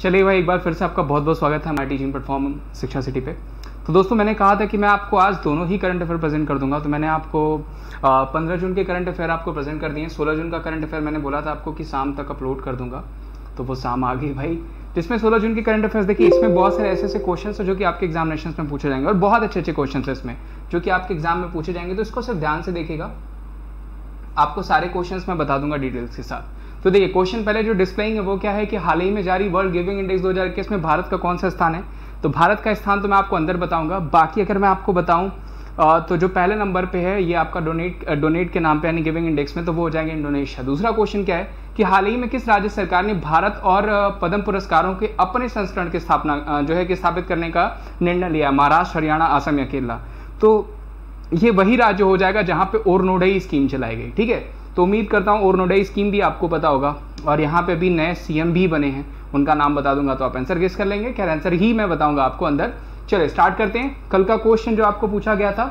चलिए भाई, एक बार फिर से आपका बहुत बहुत स्वागत है हमारे टीचिंग प्लेटफॉर्म शिक्षा सिटी पे। तो दोस्तों, मैंने कहा था कि मैं आपको आज दोनों ही करंट अफेयर प्रेजेंट कर दूँगा। तो मैंने आपको पंद्रह जून के करंट अफेयर आपको प्रेजेंट कर दिए सोलह जून का करंट अफेयर मैंने बोला था आपको कि शाम तक अपलोड कर दूँगा। तो वो शाम आ गई भाई। जिसमें सोलह जून के करंट अफेयर्स देखिए, इसमें बहुत सारे ऐसे ऐसे क्वेश्चन है जो कि आपके एग्जामिनेशन में पूछे जाएँगे। और बहुत अच्छे अच्छे क्वेश्चन है इसमें, जो कि आपके एग्ज़ाम में पूछे जाएँगे। तो इसको सिर्फ़ ध्यान से देखेगा आपको सारे क्वेश्चन मैं बता दूँगा डिटेल्स के साथ। तो देखिए क्वेश्चन पहले जो डिस्प्लेइंग है, वो क्या है कि हाल ही में जारी वर्ल्ड गिविंग इंडेक्स 2021 में भारत का कौन सा स्थान है? तो भारत का स्थान तो मैं आपको अंदर बताऊँगा। बाकी अगर मैं आपको बताऊँ तो जो पहले नंबर पे है, ये आपका डोनेट डोनेट के नाम पे, यानी गिविंग इंडेक्स में तो वो हो जाएँगे इंडोनेशिया दूसरा क्वेश्चन क्या है कि हाल ही में किस राज्य सरकार ने भारत और पद्म पुरस्कारों के अपने संस्करण की स्थापना जो है कि स्थापित करने का निर्णय लिया महाराष्ट्र, हरियाणा, असम या केरला। तो ये वही राज्य हो जाएगा जहाँ पे ओरनोडई स्कीम चलाई गई, ठीक है? तो उम्मीद करता हूँ और नोडई स्कीम भी आपको पता होगा, और यहाँ पे भी नए सीएम भी बने हैं। उनका नाम बता दूँगा तो आप आंसर गेस कर लेंगे। क्या आंसर ही मैं बताऊँगा आपको अंदर। चलिए स्टार्ट करते हैं। कल का क्वेश्चन जो आपको पूछा गया था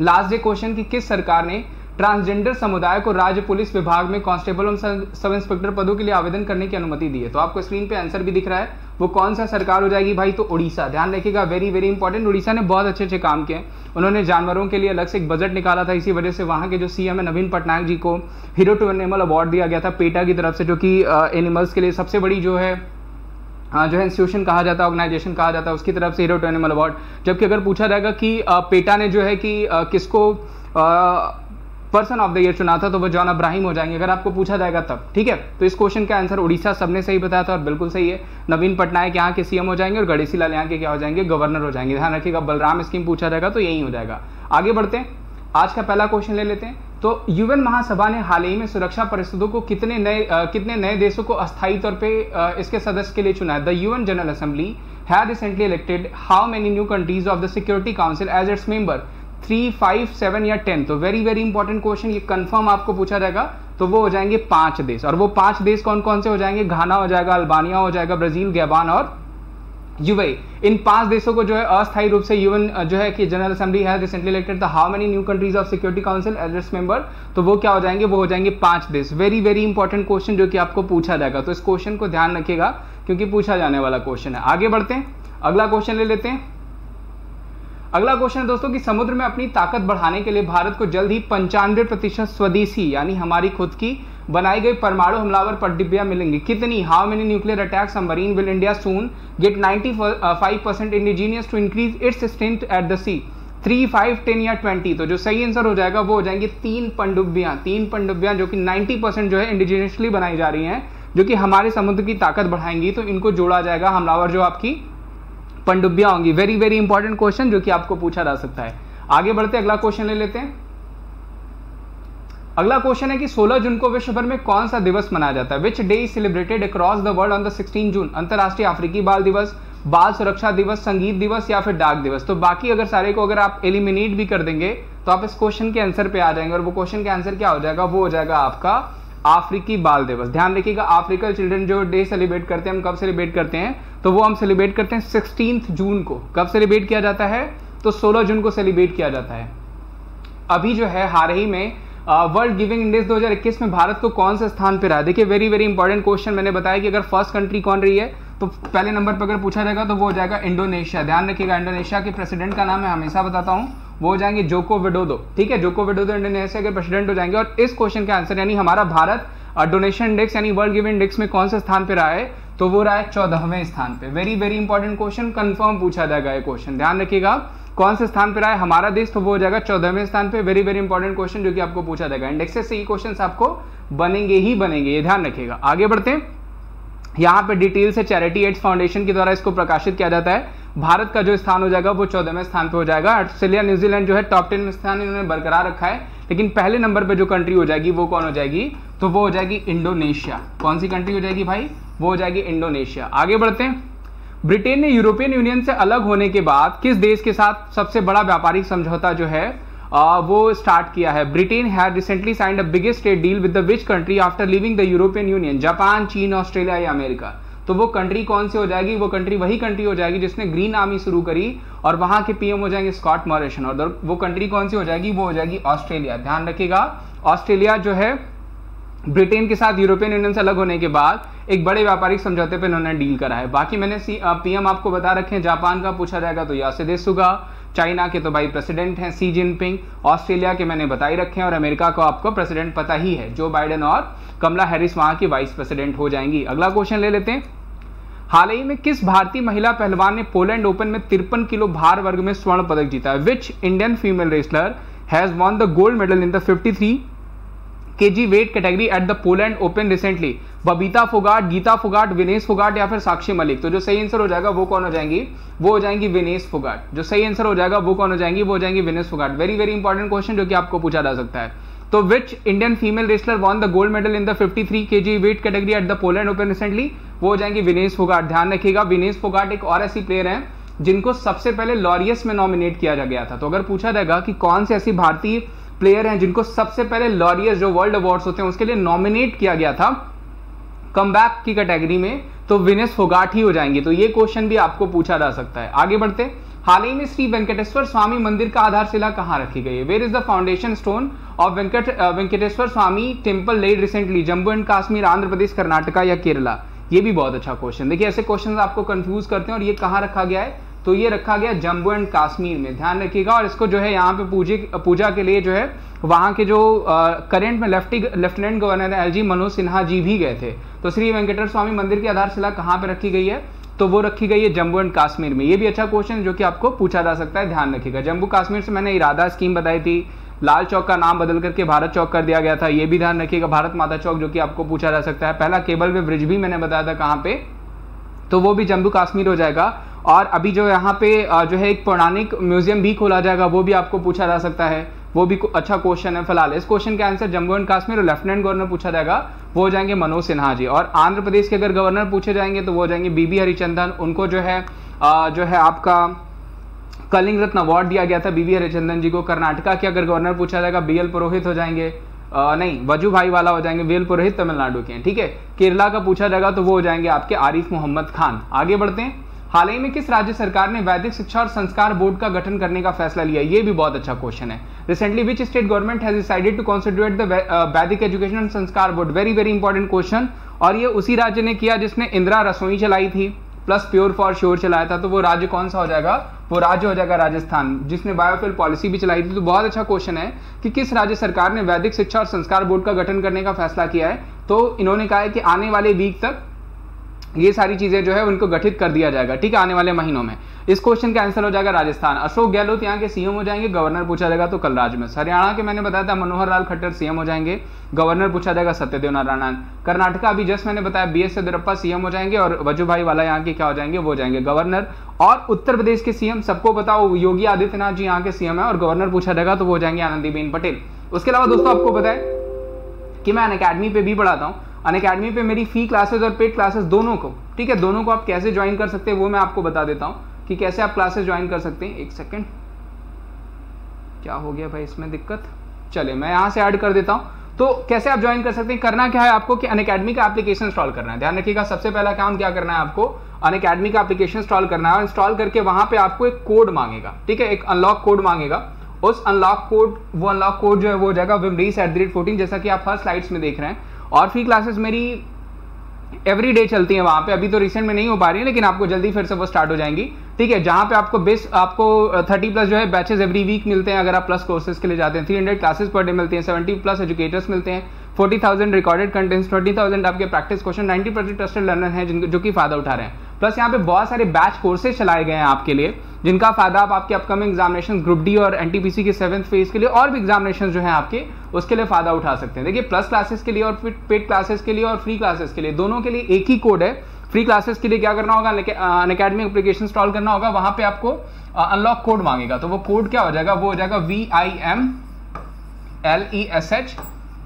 लास्ट डे क्वेश्चन की किस सरकार ने ट्रांसजेंडर समुदाय को राज्य पुलिस विभाग में कांस्टेबल और सब इंस्पेक्टर पदों के लिए आवेदन करने की अनुमति दी है? तो आपको स्क्रीन पे आंसर भी दिख रहा है। वो कौन सा सरकार हो जाएगी भाई? तो उड़ीसा ध्यान रखिएगा वेरी वेरी इंपॉर्टेंट उड़ीसा ने बहुत अच्छे अच्छे काम किए। उन्होंने जानवरों के लिए अलग से एक बजट निकाला था, इसी वजह से वहाँ के जो सीएम है नवीन पटनायक जी को हीरो टू एनिमल अवार्ड दिया गया था पेटा की तरफ़ से, जो कि एनिमल्स के लिए सबसे बड़ी जो है जो है इंस्टीट्यूशन कहा जाता है ऑर्गेनाइजेशन कहा जाता है, उसकी तरफ़ से हीरो टू एनिमल अवार्ड जबकि अगर पूछा जाएगा कि पेटा ने जो है कि किसको पर्सन ऑफ़ द ईयर चुना था तो वो जॉन अब्राहिम हो जाएँगे। अगर आपको पूछा जाएगा तब, ठीक है? तो इस क्वेश्चन का आंसर उड़ीसा सबने सही बताया था और बिल्कुल सही है। नवीन पटनायक यहाँ के सीएम हो जाएँगे और गणेशी लाल यहाँ के क्या हो जाएँगे? गवर्नर हो जाएँगे। ध्यान रखिएगा, बलराम स्कीम पूछा जाएगा तो यही हो जाएगा। आगे बढ़ते हैं। आज का पहला क्वेश्चन ले लेते हैं। तो यूएन महासभा ने हाल ही में सुरक्षा परिषदों को कितने नए कितने नए देशों को अस्थायी तौर पे इसके सदस्य के लिए चुना है? The UN general assembly had recently elected how many new countries of the security council as its member three five seven या टेन तो वेरी वेरी इंपॉर्टेंट क्वेश्चन ये कंफर्म आपको पूछा जाएगा तो वो हो जाएँगे पाँच देश. और वो पाँच देश कौन कौन से हो जाएँगे? घाना हो जाएगा, अल्बानिया हो जाएगा, ब्राज़ील गैबान और यूएई इन पाँच देशों को जो है अस्थायी रूप से यूएन जो है कि जनरल असेंबली है recently elected the how many new countries of security council as member तो वो क्या हो जाएँगे? वो हो जाएँगे पाँच देश. वेरी वेरी इंपॉर्टेंट क्वेश्चन जो कि आपको पूछा जाएगा. तो इस क्वेश्चन को ध्यान रखिएगा, क्योंकि पूछा जाने वाला क्वेश्चन है. आगे बढ़ते हैं. अगला क्वेश्चन ले लेते हैं. अगला क्वेश्चन है दोस्तों कि समुद्र में अपनी ताकत बढ़ाने के लिए भारत को जल्द ही पंचानवे प्रतिशत स्वदेशी, यानी हमारी खुद की बनाई गई परमाणु हमलावर पटडिब्बियाँ मिलेंगी। कितनी? How many nuclear attack submarine, will India soon, get 95 percent indigenous to increase its strength at the sea. Three, five, ten या ट्वेंटी तो जो सही आंसर हो जाएगा वो हो जाएँगे तीन पंडुब्बियाँ तीन पंडुब्बियाँ जो कि नाइन्टी परसेंट जो है इंडिजीनियसली बनाई जा रही हैं, जो कि हमारे समुद्र की ताकत बढ़ाएँगी तो इनको जोड़ा जाएगा हमलावर जो आपकी पंडुबिया होंगी। वेरी वेरी इंपॉर्टेंट क्वेश्चन जो कि आपको पूछा जा सकता है। आगे बढ़ते, अगला क्वेश्चन ले लेते हैं। अगला क्वेश्चन है कि 16 जून को विश्व भर में कौन सा दिवस मनाया जाता है? Which day is celebrated across the world on the 16 June अंतरराष्ट्रीय अफ्रीकी बाल दिवस, बाल सुरक्षा दिवस, संगीत दिवस या फिर डाक दिवस? तो बाकी अगर सारे को अगर आप एलिमिनेट भी कर देंगे तो आप इस क्वेश्चन के आंसर पे आ जाएँगे और वो क्वेश्चन के आंसर क्या हो जाएगा? वो हो जाएगा आपका अफ्रीकी बाल दिवस। ध्यान रखिएगा अफ्रीकल चिल्ड्रन जो डे सेलिब्रेट करते हैं, हम कब सेलिब्रेट करते हैं? तो वो हम सेलिब्रेट करते हैं सिक्सटीन जून को। कब सेलिब्रेट किया जाता है? तो 16 जून को सेलिब्रेट किया जाता है। अभी जो है, हाल ही में वर्ल्ड गिविंग इंडेक्स 2021 में भारत को कौन से स्थान पर रहा? देखिए वेरी वेरी इंपॉर्टेंट क्वेश्चन मैंने बताया कि अगर फ़र्स्ट कंट्री कौन रही है तो पहले नंबर पर अगर पूछा जाएगा तो वो हो जाएगा इंडोनेशिया ध्यान रखिएगा इंडोनेशिया के प्रेसिडेंट का नाम मैं हमेशा बताता हूँ। वो हो जाएँगे जोको विडोदो ठीक है जोको विडोदो इंडोनेशिया के प्रेसिडेंट हो जाएँगे। और इस क्वेश्चन का आंसर यानी हमारा भारत डोनेशन इंडेक्स यानी वर्ल्ड गिविंग इंडेक्स में कौन से स्थान पर रहा है? तो वो रहा है चौदहवें स्थान पे। Very very important question confirm पूछा जाएगा ये क्वेश्चन ध्यान रखिएगा कौन से स्थान पे रहा है हमारा देश तो वो हो जाएगा चौदहवें स्थान पे। वेरी वेरी इंपॉर्टेंट क्वेश्चन जो कि आपको पूछा जाएगा। इंडेक्सेस से ये क्वेश्चन आपको बनेंगे ही बनेंगे, ये ध्यान रखिएगा। आगे बढ़ते हैं। यहाँ पे डिटेल से चैरिटी एड्स फाउंडेशन के द्वारा इसको प्रकाशित किया जाता है। भारत का जो स्थान हो जाएगा वो चौदहवें स्थान पे हो जाएगा। ऑस्ट्रेलिया न्यूजीलैंड जो है टॉप टेन स्थान इन्होंने बरकरार रखा है। लेकिन पहले नंबर पे जो कंट्री हो जाएगी वो कौन हो जाएगी? तो वो हो जाएगी इंडोनेशिया। कौन सी कंट्री हो जाएगी भाई? वो हो जाएगी इंडोनेशिया। आगे बढ़ते हैं। ब्रिटेन ने यूरोपियन यूनियन से अलग होने के बाद किस देश के साथ सबसे बड़ा व्यापारिक समझौता जो है आ, वो स्टार्ट किया है? Britain had recently signed a biggest trade deal with the which country after living the European Union Japan चीन ऑस्ट्रेलिया या अमेरिका तो वो कंट्री कौन सी हो जाएगी? वो कंट्री वही कंट्री हो जाएगी जिसने ग्रीन आर्मी शुरू करी और वहाँ के पीएम हो जाएँगे स्कॉट मॉरिशन और वो कंट्री कौन सी हो जाएगी? वो हो जाएगी ऑस्ट्रेलिया ध्यान रखिएगा ऑस्ट्रेलिया जो है ब्रिटेन के साथ यूरोपियन यूनियन से अलग होने के बाद एक बड़े व्यापारिक समझौते पर इन्होंने डील करा है। बाकी मैंने पीएम आपको बता रखे हैं। जापान का पूछा जाएगा तो यासिदे सुगा चाइना के तो भाई प्रेसिडेंट हैं सी जिनपिंग ऑस्ट्रेलिया के मैंने बताई रखे हैं और अमेरिका को आपको प्रेसिडेंट पता ही है। जो बाइडेन और कमला हैरिस वहाँ की वाइस प्रेसिडेंट हो जाएँगी। अगला क्वेश्चन ले लेते हैं। हाल ही में किस भारतीय महिला पहलवान ने पोलैंड ओपन में तिरपन किलो भार वर्ग में स्वर्ण पदक जीता? है which Indian female wrestler has won the gold medal in the 53 KG weight category at the Poland Open recently Babita Phogat Geeta Phogat Vinesh Phogat या फिर साक्षी मलिक तो जो सही आंसर हो जाएगा वो कौन हो जाएँगी? वो हो जाएँगी विनेश फोगाट जो सही आंसर हो जाएगा वो कौन हो जाएँगी? वो हो जाएँगी Vinesh Phogat very very important question जो कि आपको पूछा जा सकता है। तो which Indian female wrestler won the gold medal in the 53 KG weight category at the Poland Open recently वो हो जाएँगी विनेश फोगाट ध्यान रखिएगा विनेश फोगाट एक और ऐसी प्लेयर है, जिनको सबसे पहले लॉरियस में नॉमिनेट किया गया था। तो अगर पूछा जाएगा कि कौन से ऐसी भारतीय प्लेयर हैं, जिनको सबसे पहले लॉरियस जो वर्ल्ड अवार्ड्स होते हैं, उसके लिए नॉमिनेट किया गया था कम की कैटेगरी में तो विनेस फोगाट ही हो जाएँगे। तो ये क्वेश्चन भी आपको पूछा जा सकता है। आगे बढ़ते। हाल ही में श्री वेंकटेश्वर स्वामी मंदिर का आधारशिला कहाँ रखी गई है? Where is the foundation stone of Venkat Venkateshwar Swami temple laid recently Jammu and Kashmir, Andhra Pradesh, Karnataka या केरला। ये भी बहुत अच्छा क्वेश्चन देखिए, ऐसे क्वेश्चन आपको कंफ्यूज करते हैं और ये कहाँ रखा गया है? तो ये रखा गया जम्मू एंड कश्मीर में। ध्यान रखिएगा और इसको जो है यहाँ पे पूजे, पूजा के लिए जो है वहाँ के जो करेंट में lefty lieutenant governor L G Manoj Sinha ji भी गए थे। तो श्री वेंकटेश्वर स्वामी मंदिर की आधारशिला कहाँ पे रखी गई है? तो वो रखी गई है जम्मू एंड कश्मीर में। ये भी अच्छा क्वेश्चन जो कि आपको पूछा जा सकता है। ध्यान रखिएगा, जम्मू कश्मीर से मैंने इरादा स्कीम बताई थी लाल चौक का नाम बदल करके भारत चौक कर दिया गया था। ये भी ध्यान रखिएगा, भारत माता चौक जो कि आपको पूछा जा सकता है। पहला केबल वे ब्रिज भी मैंने बताया था कहाँ पे। तो वो भी जम्मू कश्मीर हो जाएगा। और अभी जो यहाँ पे जो है एक पौराणिक म्यूज़ियम भी खोला जाएगा, वो भी आपको पूछा जा सकता है। वो भी अच्छा क्वेश्चन है फ़िलहाल। इस क्वेश्चन का आंसर जम्मू एंड कश्मीर और लेफ्टिनेंट गवर्नर पूछा जाएगा। वो हो जाएँगे मनोज सिन्हा जी। और आंध्र प्रदेश के अगर गवर्नर पूछे जाएँगे तो वो हो जाएँगे बीबी हरिचंदन। उनको जो है जो है आपका कलिंग रत्न अवार्ड दिया गया था बीबी हरिचंदन जी को। कर्नाटका के अगर गवर्नर पूछा जाएगा बी एल पुरोहित हो जाएँगे। आ, नहीं वज़ू भाई वाला हो जाएँगे वेल पुरोहित तमिलनाडु के ठीक है? केरला का पूछा जाएगा तो वो हो जाएँगे आपके आरिफ मोहम्मद खान। आगे बढ़ते हैं। हाल ही में किस राज्य सरकार ने वैदिक शिक्षा और संस्कार बोर्ड का गठन करने का फैसला लिया? ये भी बहुत अच्छा क्वेश्चन है। Recently which state government has decided to constitute the Vedic education and Sanskar board very very important question और ये उसी राज्य ने किया जिसने इंदिरा रसोई चलाई थी प्लस प्योर फॉर श्योर चलाया था तो वो राज्य कौन सा हो जाएगा? वो राज्य हो जाएगा राजस्थान। जिसने बायोफिल पॉलिसी भी चलाई थी तो बहुत अच्छा क्वेश्चन है कि किस राज्य सरकार ने वैदिक शिक्षा और संस्कार बोर्ड का गठन करने का फैसला किया है? तो इन्होंने कहा है कि आने वाले वीक तक ये सारी चीज़ें जो है उनको गठित कर दिया जाएगा, ठीक है? आने वाले महीनों में। इस क्वेश्चन का आंसर हो जाएगा राजस्थान। अशोक गहलोत यहाँ के सीएम हो जाएँगे गवर्नर पूछा जाएगा तो कलराज में। हरियाणा के मैंने बताया था, मनोहर लाल खट्टर सीएम हो जाएँगे गवर्नर पूछा जाएगा सत्यदेव नारायण कर्नाटका अभी जस्ट मैंने बताया बी एस येदुरप्पा सीएम हो जाएँगे और वजुभाई वाला यहाँ के क्या हो जाएँगे, वो जाएँगे गवर्नर और उत्तर प्रदेश के सीएम सबको बताओ, योगी आदित्यनाथ जी यहाँ के सीएम है और गवर्नर पूछा जाएगा तो वो जाएँगे आनंदीबेन पटेल। उसके अलावा दोस्तों आपको बताए कि मैं अन अकेडमी पे भी पढ़ाता हूँ। अन अकेडमी पे मेरी फ़ी क्लासेस और पेड क्लासेस दोनों को, ठीक है, दोनों को आप कैसे ज्वाइन कर सकते हैं वो मैं आपको बता देता हूँ। कि कैसे आप क्लासेस ज्वाइन कर सकते हैं? एक सेकेंड क्या हो गया भाई इसमें दिक्कत? चले मैं यहाँ से ऐड कर देता हूँ। तो कैसे आप ज्वाइन कर सकते हैं? करना क्या है आपको कि अन का एप्लीकेशन इंस्टॉल करना है। ध्यान रखिएगा, सबसे पहला काम क्या करना है आपको? अन का एप्लीकेशन इंस्टॉल करना है और इंस्टॉल करके वहाँ पे आपको एक कोड मांगेगा। ठीक है? एक अनलॉक कोड मांगेगा। उस अनलॉक कोड वो अनलॉक कोड जो है वो हो जाएगा विमरीस एट द रेट फोर्टीन जैसा कि आप हर स्लाइड्स में देख रहे हैं। और फ्री क्लासेस मेरी एवरी डे चलती है वहाँ पे। अभी तो रिसेंट में नहीं हो पा रही है, लेकिन आपको जल्दी फिर से वो स्टार्ट हो जाएँगी। ठीक है, जहाँ पे आपको बेस्ट आपको थर्टी प्लस जो है बैचेस एवरी वीक मिलते हैं, अगर आप प्लस कोर्सेज के लिए जाते हैं। Three hundred classes per day मिलते हैं सेवेंटी प्लस एजुकेटर्स मिलते हैं forty thousand recorded contents twenty thousand आपके practice question ninety percent trusted learner हैं जो कि फ़ायदा उठा रहे हैं। प्लस यहाँ पे बहुत सारे बैच कोर्सेज चलाए गए हैं आपके लिए, जिनका फ़ायदा आप आपके अपकमिंग एग्जामिनेशन ग्रुप डी और एनटीपीसी के सेवंथ फ़ेज़ के लिए और भी एग्जामिनेशन जो है आपके, उसके लिए फ़ायदा उठा सकते हैं। देखिए प्लस क्लासेस के लिए और पेड क्लासेस के लिए और फ्री क्लासेस के लिए, दोनों के लिए एक ही कोड है। फ्री क्लासेस के लिए क्या करना होगा? अकेडमी एप्लीकेशन इंस्टॉल करना होगा, वहाँ पे आपको अनलॉक कोड मांगेगा। तो वो कोड क्या हो जाएगा? वो हो जाएगा V I M L E S H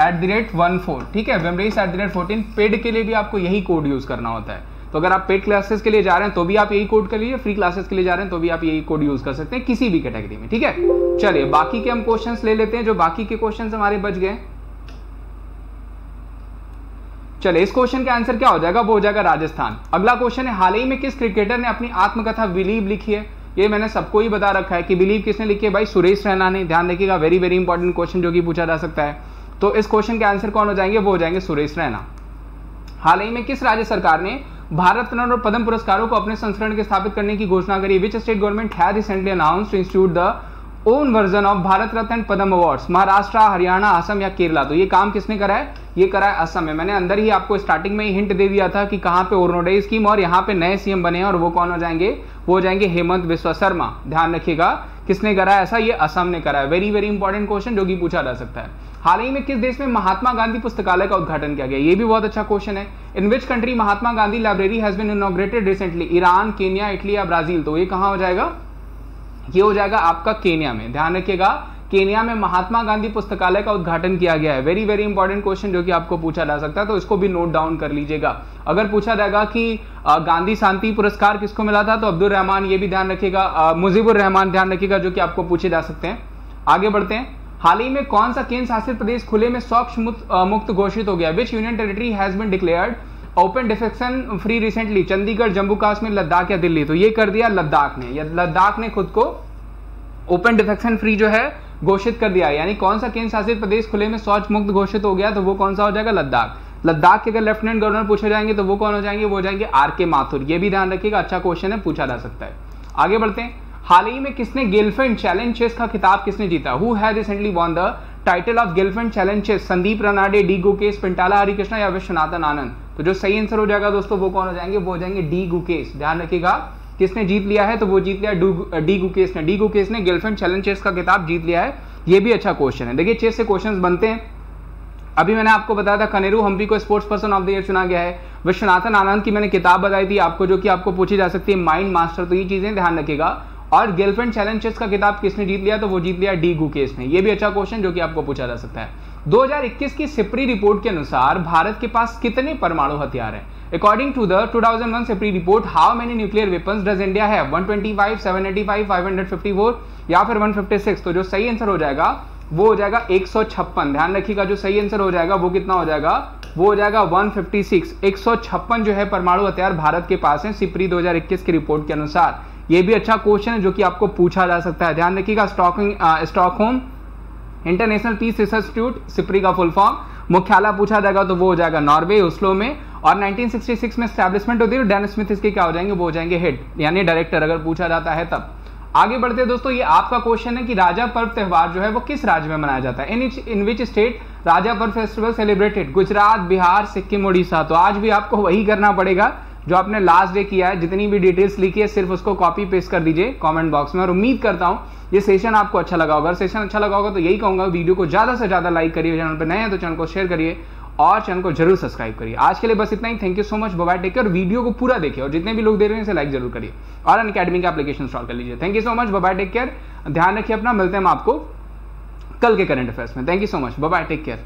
at the rate one four ठीक है? वेमरेस at the rate fourteen paid के लिए भी आपको यही कोड यूज़ करना होता है। तो अगर आप पेड क्लासेस के लिए जा रहे हैं तो भी आप यही कोड कर लीजिए। फ्री क्लासेस के लिए जा रहे हैं तो भी आप यही कोड यूज़ कर सकते हैं किसी भी कैटेगरी में। ठीक है? चलिए, बाकी के हम क्वेश्चन ले लेते हैं। जो बाकी के क्वेश्चन हमारे बच गए चलिए इस क्वेश्चन का आंसर क्या हो जाएगा? वो हो जाएगा राजस्थान। अगला क्वेश्चन है, हाल ही में किस क्रिकेटर ने अपनी आत्मकथा बिलीव लिखी है? ये मैंने सबको ही बता रखा है कि बिलीव किसने लिखी है? भाई, सुरेश रैना ने। ध्यान रखिएगा वेरी वेरी इंपॉर्टेंट क्वेश्चन जो कि पूछा जा सकता है। तो इस क्वेश्चन के आंसर कौन हो जाएँगे? वो हो जाएँगे सुरेश रैना। हाल ही में किस राज्य सरकार ने भारत रत्न और पद्म पुरस्कारों को अपने संस्करण के स्थापित करने की घोषणा करी? Which state government has recently announce to institute the own version of Bharat Ratna Padma awards Maharashtra, Haryana, Assam या केरला। तो ये काम किसने करा है? ये करा है असम में। मैंने अंदर ही आपको स्टार्टिंग में ही हिंट दे दिया था कि कहाँ पे ओरनोडे स्कीम और यहाँ पे नए सीएम बने हैं और वो कौन हो जाएँगे? वो हो जाएँगे हेमंत विश्व शर्मा। ध्यान रखिएगा, किसने करा है ऐसा? ये असम ने करा है। वेरी वेरी इंपॉर्टेंट क्वेश्चन जो कि पूछा जा सकता है। हाल ही में किस देश में महात्मा गांधी पुस्तकालय का उद्घाटन किया गया? ये भी बहुत अच्छा क्वेश्चन है। In which country Mahatma Gandhi library has been inaugurated recently Iran Kenya, Italy या ब्राज़ील? तो ये कहाँ हो जाएगा? ये हो जाएगा आपका केनिया में। ध्यान रखिएगा, केनिया में महात्मा गांधी पुस्तकालय का उद्घाटन किया गया है। वेरी वेरी इंपॉर्टेंट क्वेश्चन जो कि आपको पूछा जा सकता है तो इसको भी नोट डाउन कर लीजिएगा। अगर पूछा जाएगा कि गांधी शांति पुरस्कार किसको मिला था तो अब्दुल रहमान, ये भी ध्यान रखिएगा। मुजीबुर रहमान ध्यान रखिएगा, जो कि आपको पूछे जा सकते हैं। आगे बढ़ते हैं। हाल ही में कौन सा केंद्र शासित प्रदेश खुले में स्वच्छ मुक्त घोषित हो गया? Which union territory has been declared open defecation free recently Chandigarh Jammu Kashmir Ladakh या दिल्ली तो ये कर दिया लद्दाख ने। या लद्दाख ने खुद को ओपन डिफेक्शन फ्री जो है, घोषित कर दिया। यानी कौन सा केंद्र शासित प्रदेश खुले में शौच मुक्त घोषित हो गया तो वो कौन सा हो जाएगा? लद्दाख। लद्दाख के अगर लेफ्टिनेंट गवर्नर पूछे जाएँगे तो वो कौन हो जाएँगे? वो हो जाएँगे आर के माथुर ये भी ध्यान रखिएगा अच्छा क्वेश्चन है, पूछा जा सकता है। आगे बढ़ते हैं। हाल ही में किसने गिलफ्रेंड चैलेंज चेस का खिताब किसने जीता? Who has recently won the title of गिलफ्रेंड challenge chess Sandeep Ranade, D Gukesh Pentala Harikrishna या विश्वनाथन आनंद? तो जो सही आंसर हो जाएगा दोस्तों, वो कौन हो जाएँगे? वो हो जाएँगे डी गुकेश। ध्यान रखिएगा, किसने जीत लिया है तो वो जीत लिया डी गुकेश ने। डी गुकेश ने गर्लफ्रेंड चैलेंज चेस का किताब जीत लिया है। ये भी अच्छा क्वेश्चन है। देखिए, चेस से क्वेश्चन बनते हैं। अभी मैंने आपको बताया था, कनेरू हम्पी को sports person of the year चुना गया है। विश्वनाथन आनंद की मैंने किताब बताई थी आपको, जो कि आपको पूछी जा सकती है माइंड मास्टर तो ये चीज़ें ध्यान रखिएगा। और गर्लफ्रेंड चैलेंज का किताब किसने जीत लिया? तो वो जीत लिया डी गुकेश ने। ये भी अच्छा क्वेश्चन जो कि आपको पूछा जा सकता है। 2021 की सिप्री रिपोर्ट के अनुसार भारत के पास कितने परमाणु हथियार हैं? According to the 2001 SIPRI report how many nuclear weapons does India have 125 785 554 या फिर 156 तो जो सही आंसर हो जाएगा, वो हो जाएगा एक ध्यान रखिएगा, जो सही आंसर हो जाएगा, वो कितना हो जाएगा? वो हो जाएगा 156 156 जो है परमाणु हथियार भारत के पास है, सिप्री 2021 की रिपोर्ट के अनुसार। ये भी अच्छा क्वेश्चन है जो कि आपको पूछा जा सकता है। ध्यान रखिएगा, stocking Stockholm International Peace Research Institute SIPRI का फुल फॉर्म मुख्यालय पूछा जाएगा तो वो हो जाएगा नॉर्वे उसलो में। और 1966 में स्टैब्लिशमेंट होती है डैन स्मिथ इसके क्या हो जाएँगे? वो हो जाएँगे हेड यानी डायरेक्टर अगर पूछा जाता है तब। आगे बढ़ते दोस्तों, ये आपका क्वेश्चन है कि राजा पर्व त्योहार जो है वो किस राज्य में मनाया जाता है? इन इन which state Raja Parba festival celebrated Gujarat, Bihar, Sikkim, Orissa. तो आज भी आपको वही करना पड़ेगा जो आपने लास्ट डे किया है। जितनी भी डिटेल्स लिखी है, सिर्फ़ उसको कॉपी पेस्ट कर दीजिए कमेंट बॉक्स में। और उम्मीद करता हूँ ये सेशन आपको अच्छा लगा होगा। सेशन अच्छा लगा होगा तो यही कहूँगा वीडियो को ज़्यादा से ज़्यादा लाइक करिए चैनल पर नए हैं तो चैनल को शेयर करिए और चैनल को ज़रूर सब्सक्राइब करिए। आज के लिए बस इतना ही। Thank you so much bye take care video को पूरा देखिए और जितने भी लोग दे रहे हैं, इसे लाइक ज़रूर करिए और अन अकेडमी का एप्लीकेशन इंस्टॉल कर लीजिए। Thank you so much bye take care ध्यान रखिए अपना, मिलते हैं हम आपको कल के करंट अफेयर्स में। Thank you so much bye take care